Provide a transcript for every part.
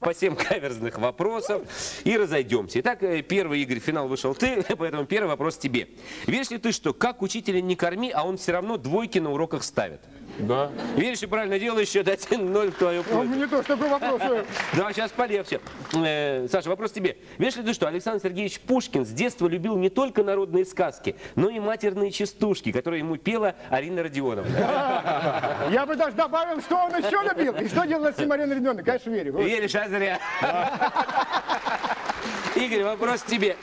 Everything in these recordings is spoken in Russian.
по 7 каверзных вопросов и разойдемся. Итак, э, первый, Игорь, финал вышел ты, поэтому первый вопрос тебе. Веришь ли ты, что как учителя не корми, а он все равно двойки на уроках ставит? Да. Веришь и правильно делаешь, счет 1-0 в твою пользу. не то, что такой вопрос. э, Да, сейчас полегче. Э, Саша, вопрос тебе. Веришь ли ты, что Александр Сергеевич Пушкин с детства любил не только народные сказки, но и матерные частушки, которые ему пела Арина Родионовна? Я бы даже добавил, что он еще любил. И что делала с ним Марина Ребенок? Конечно, верю. Веришь, а зря. Игорь, вопрос тебе.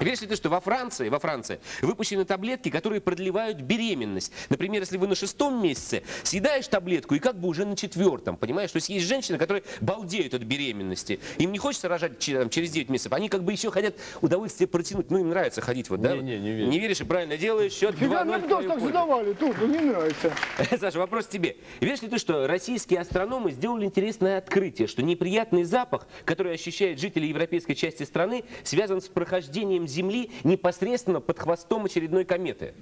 Веришь ли ты, что во Франции, во Франции выпущены таблетки, которые продлевают беременность? Например, если вы на шестом месяце съедаешь таблетку и как бы уже на четвертом, понимаешь? То есть есть женщины, которые балдеют от беременности. Им не хочется рожать там, через 9 месяцев. Они как бы еще хотят удовольствие протянуть. Ну, им нравится ходить вот, да? Не-не, не верю. Не веришь и правильно делаешь. Счет Фига 2-0 мне в так задавали тут, ну не нравится. Саша, вопрос тебе. Веришь ли ты, что российские астрономы сделали интересное открытие, что неприятный запах, который ощущают жители европейской части страны, связан с прохождением Земли непосредственно под хвостом очередной кометы?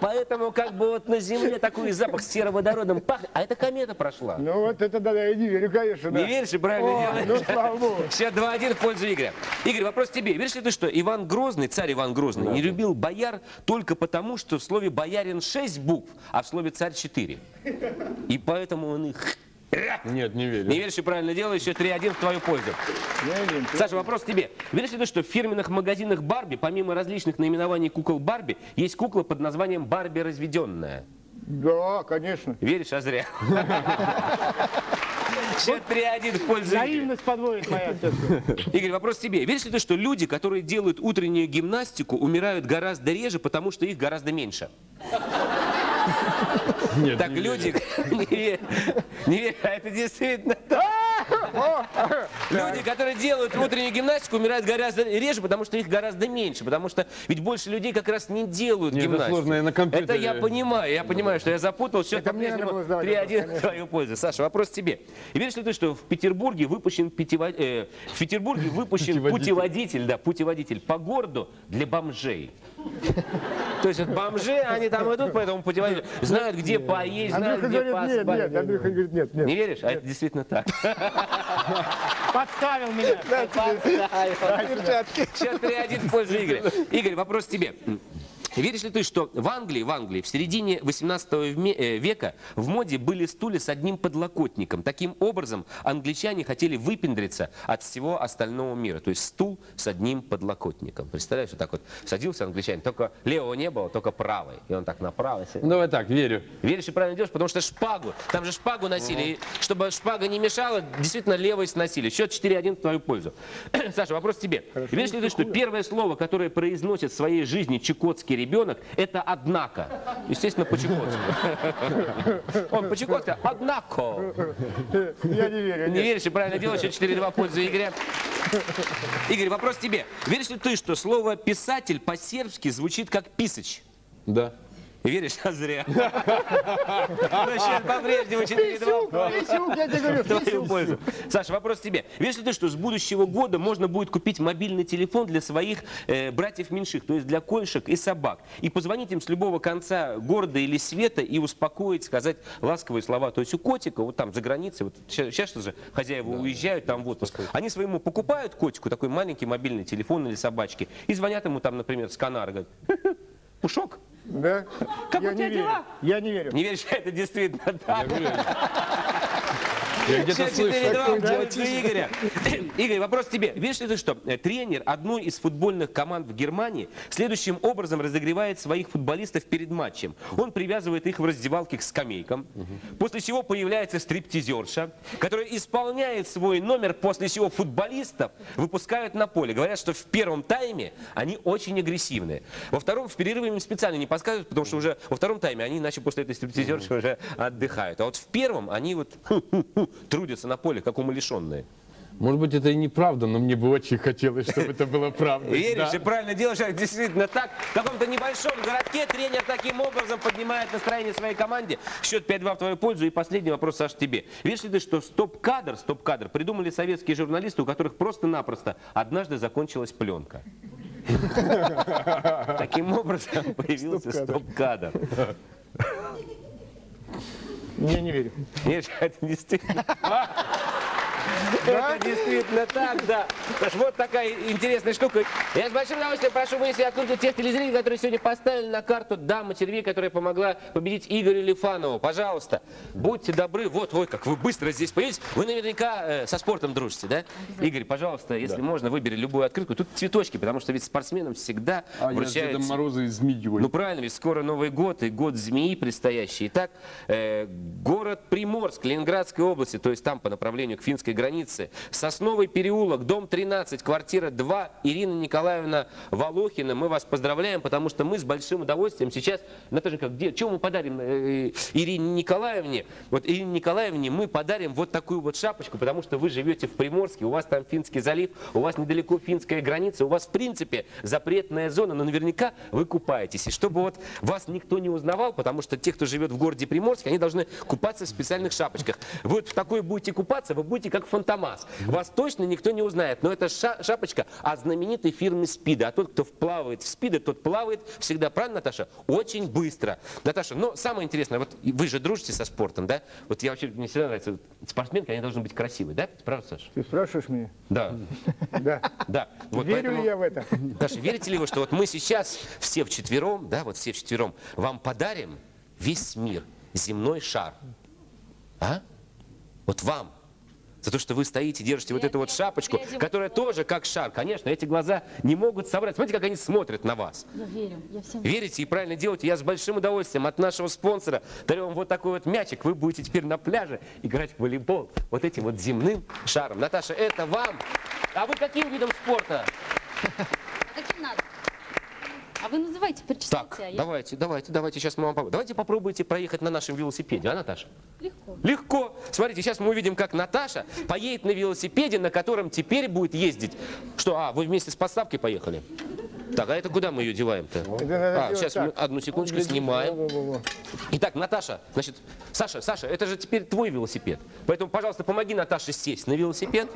Поэтому как бы вот на Земле такой запах сероводородом пахнет, а эта комета прошла. Ну вот это да, я не верю, конечно, да. Не веришь правильно О, делаешь. ну слава богу. Сейчас 2-1 в пользу Игоря. Игорь, вопрос тебе. Веришь ли ты, что Иван Грозный, царь Иван Грозный, не любил бояр только потому, что в слове боярин 6 букв, а в слове царь 4? И поэтому он их... Нет, не верю. Не веришь и правильно делаешь, еще 3-1 в твою пользу. Саша, вопрос тебе. Веришь ли ты, что в фирменных магазинах Барби, помимо различных наименований кукол Барби, есть кукла под названием Барби разведенная? Да, конечно. Веришь, а зря. Счет 3-1 в пользу. Наивность подводит моя. Игорь, вопрос тебе. Веришь ли ты, что люди, которые делают утреннюю гимнастику, умирают гораздо реже, потому что их гораздо меньше? Нет, Так, не люди, не верь, а это действительно. Люди, которые делают утреннюю гимнастику, умирают гораздо реже, потому что их гораздо меньше. Потому что ведь больше людей как раз не делают Не, это гимнастику. сложно, на компьютере. Это я понимаю, я понимаю, что я запутал. Счет Это мне надо по-прежнему было сдавать 3-1 в твою пользу. Саша, вопрос тебе. И веришь ли ты, что в Петербурге выпущен пятиво- э, в Петербурге выпущен путеводитель, да, путеводитель по городу для бомжей? То есть вот бомжи, они там идут по этому путеводителю, знают, где поесть, знают, Андрюха где говорит, нет, поспать. нет, Андрюха говорит, нет, нет. Не веришь? А это действительно так. Подставил меня. Сейчас 3-1 в пользу Игоря. Игорь, вопрос тебе. Веришь ли ты, что в Англии, в Англии в середине 18 вме- э, века в моде были стулья с одним подлокотником? Таким образом, англичане хотели выпендриться от всего остального мира. То есть стул с одним подлокотником. Представляешь, вот так вот садился англичанин, только левого не было, только правый. И он так направо. Ну, давай так, верю. Веришь и правильно делаешь, потому что шпагу, там же шпагу носили, и чтобы шпага не мешала, действительно левой сносили. Счет 4-1 в твою пользу. Саша, вопрос тебе. Веришь ли ты, что первое слово, которое произносит в своей жизни чукотский ребенок, это «однако»? Естественно, по-чукотски. Он по-чукотски «однако». Я не верю. Не нет. веришь и правильно делаешь, счет 4-2 в пользу Игоря. Игорь, вопрос тебе. Веришь ли ты, что слово «писатель» по-сербски звучит как «писач»? Да. Веришь, а зря. По-прежнему 4-2. Писюк, писюк, я тебе говорю, твою пользу. Саша, вопрос тебе. Веришь ли ты, что с будущего года можно будет купить мобильный телефон для своих э, братьев меньших, то есть для кошек и собак, и позвонить им с любого конца города или света и успокоить, сказать ласковые слова. То есть у котика, вот там за границей, вот сейчас что же хозяева уезжают там в отпуск, они своему покупают котику такой маленький мобильный телефон или собачки и звонят ему там, например, с Канара, говорят, Пушок, Да? Как Я у тебя не верю. дела? Я не верю. не веришь, это действительно так. Я где-то Счет слышал. 4-2 в пользу Игоря. Игорь, вопрос тебе. Веришь ли ты, что э, тренер одной из футбольных команд в Германии следующим образом разогревает своих футболистов перед матчем? Он привязывает их в раздевалке к скамейкам, после чего появляется стриптизерша, которая исполняет свой номер, после чего футболистов выпускают на поле. Говорят, что в первом тайме они очень агрессивные. Во втором в перерыве им специально не подсказывают, потому что уже во втором тайме они иначе после этой стриптизерши уже отдыхают. А вот в первом они вот трудятся на поле, как умалишенные. Может быть, это и неправда, но мне бы очень хотелось, чтобы это было правдой. Веришь, Да. и правильно делаешь, действительно так. В каком-то небольшом городке тренер таким образом поднимает настроение своей команде. Счет 5-2 в твою пользу. И последний вопрос, Саш, тебе. Веришь ли ты, что стоп-кадр, стоп-кадр придумали советские журналисты, у которых просто-напросто однажды закончилась пленка? Таким образом появился стоп-кадр. Я не верю. Нет, это не. Это действительно так, да. Вот такая интересная штука. Я с большим удовольствием прошу вынести откуда тех телезрителей, которые сегодня поставили на карту дама червей, которая помогла победить Игорю Лифанову. Пожалуйста, будьте добры. Вот, ой, как вы быстро здесь появились. Вы наверняка э, со спортом дружите, да? Игорь, пожалуйста, если можно, выбери любую открытку. Тут цветочки, потому что ведь спортсменам всегда А вручается... Дедом Мороза и змеей. Ну правильно, ведь скоро Новый год и год змеи предстоящий. Итак, э, город Приморск, Ленинградской области, то есть там по направлению к финской границе. Сосновый переулок, дом 13, квартира 2, Ирина Николаевна Волохина. Мы вас поздравляем, потому что мы с большим удовольствием сейчас... Наташенька, где, чего мы подарим э, Ирине Николаевне? Вот Ирине Николаевне мы подарим вот такую вот шапочку, потому что вы живете в Приморске, у вас там Финский залив, у вас недалеко финская граница, у вас в принципе запретная зона, но наверняка вы купаетесь. И чтобы вот вас никто не узнавал, потому что те, кто живет в городе Приморске, они должны купаться в специальных шапочках. Вы вот в такой будете купаться, вы будете как фантомас. Вас точно никто не узнает. Но это ша- шапочка от знаменитой фирмы Спида. А тот, кто плавает в Спиде, тот плавает всегда, правильно, Наташа? Очень быстро. Наташа, но самое интересное, вот вы же дружите со спортом, да? Вот я вообще, мне всегда нравится, спортсменки, они должны быть красивые, да? Правда, Саша? Ты спрашиваешь меня? Да. Да. Да. Вот Верю поэтому- ли я в это? Даша, верите ли вы, что вот мы сейчас все вчетвером, да, вот все вчетвером, вам подарим весь мир, земной шар? А? Вот вам. За то, что вы стоите, держите вот эту вот шапочку, которая тоже как шар. Конечно, эти глаза не могут собрать. Смотрите, как они смотрят на вас. Я верю, я всем Верите и правильно делаете. Я с большим удовольствием от нашего спонсора дарю вам вот такой вот мячик. Вы будете теперь на пляже играть в волейбол вот этим вот земным шаром. Наташа, это вам. А вы каким видом спорта? А вы называйте, Так, перечисляйте. а я- давайте, давайте, давайте, сейчас мы вам попробуем. Давайте попробуйте проехать на нашем велосипеде, а, Наташа? Легко. Легко. Смотрите, сейчас мы увидим, как Наташа поедет на велосипеде, на котором теперь будет ездить. Что, а, вы вместе с подставкой поехали? Так, а это куда мы ее деваем-то? А, сейчас так. мы одну секундочку снимаем. Итак, Наташа, значит, Саша, Саша, это же теперь твой велосипед. Поэтому, пожалуйста, помоги Наташе сесть на велосипед.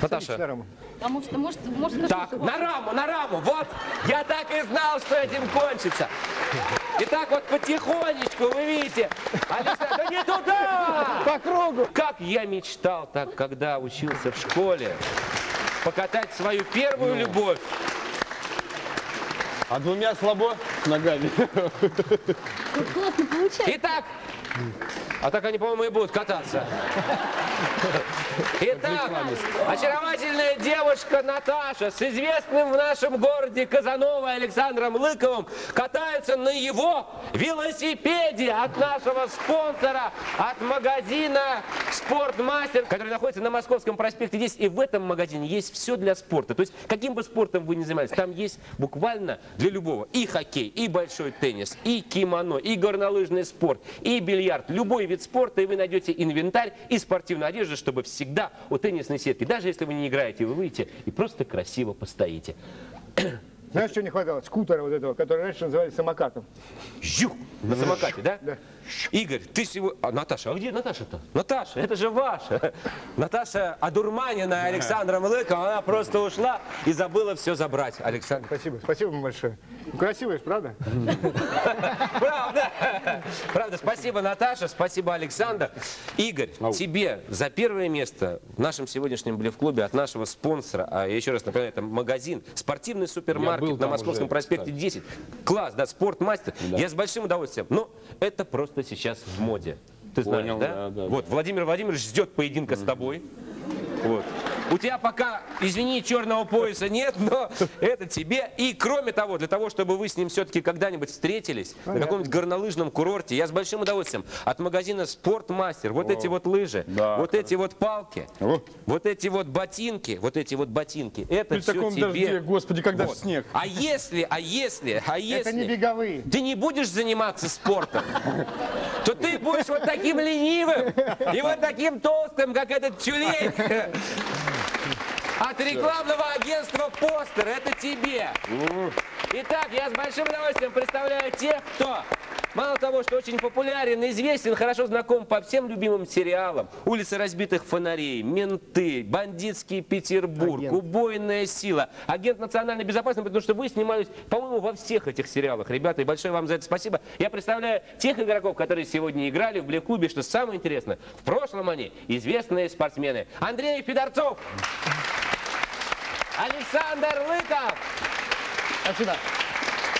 Наташа. Старому. А может, может, может, Так, на раму, на раму. Вот, я так и знал, что этим кончится. Итак, вот потихонечку, вы видите. Александр, да не туда! По кругу. Как я мечтал так, когда учился в школе, покатать свою первую любовь. А двумя слабо ногами. Классно получается. Итак, а так они, по-моему, и будут кататься. Итак, очаровательная девушка Наташа с известным в нашем городе Казановой Александром Лыковым катается на его велосипеде от нашего спонсора, от магазина «Спортмастер», который находится на Московском проспекте 10. И в этом магазине есть все для спорта. То есть, каким бы спортом вы ни занимались, там есть буквально для любого. И хоккей, и большой теннис, и кимоно, и горнолыжный спорт, и бильярд. Любой вид спорта, и вы найдете инвентарь и спортивную одежду, чтобы всегда у теннисной сетки, даже если вы не играете, вы выйдете и просто красиво постоите. Знаешь, что не хватало? Скутера вот этого, который раньше называли самокатом. Жух! На самокате, да? Да. Игорь, ты сегодня... А, Наташа, а где Наташа-то? Наташа, это же ваша. Наташа одурманена Александром Лыковым, она просто ушла и забыла все забрать. Александр. Спасибо, спасибо большое. Ну, Красивый же, правда? Правда? Правда, спасибо, Наташа, спасибо, Александр. Игорь, тебе за первое место в нашем сегодняшнем блеф-клубе от нашего спонсора, а я еще раз напоминаю, это магазин, спортивный супермаркет на Московском проспекте 10. Класс, да, спортмастер. Я с большим удовольствием. Но это просто сейчас в моде. Ты знаешь, Понял, да? да, да, Вот, Владимир Владимирович ждет поединка с тобой. Вот. У тебя пока, извини, черного пояса нет, но это тебе. И кроме того, для того, чтобы вы с ним все-таки когда-нибудь встретились на каком-нибудь горнолыжном курорте, я с большим удовольствием от магазина Спортмастер, вот эти вот лыжи, Да, вот эти вот палки, О. вот эти вот ботинки, вот эти вот ботинки, это При все таком тебе. дожде, господи, когда Вот. снег. А если, а если, а если... Это не беговые. ты не будешь заниматься спортом, то ты будешь вот таким ленивым и вот таким толстым, как этот тюлень. От рекламного агентства «Постер» это тебе. Итак, я с большим удовольствием представляю тех, кто Мало того, что очень популярен, известен, хорошо знаком по всем любимым сериалам. «Улицы разбитых фонарей», «Менты», «Бандитский Петербург», Агент. «Убойная сила», «Агент национальной безопасности», потому что вы снимались, по-моему, во всех этих сериалах. Ребята, и большое вам за это спасибо. Я представляю тех игроков, которые сегодня играли в Блек-клубе, что самое интересное, в прошлом они известные спортсмены. Андрей Федорцов, Александр Лыков Спасибо.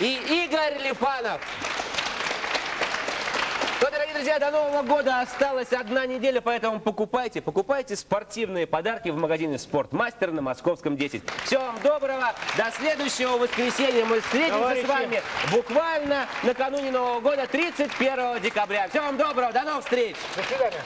и Игорь Лифанов. Друзья, до Нового года осталась одна неделя, поэтому покупайте, покупайте спортивные подарки в магазине «Спортмастер» на Московском 10. Всего вам доброго, до следующего воскресенья. Мы встретимся Товарищи. с вами буквально накануне Нового года, 31 декабря. Всего вам доброго, до новых встреч! До свидания.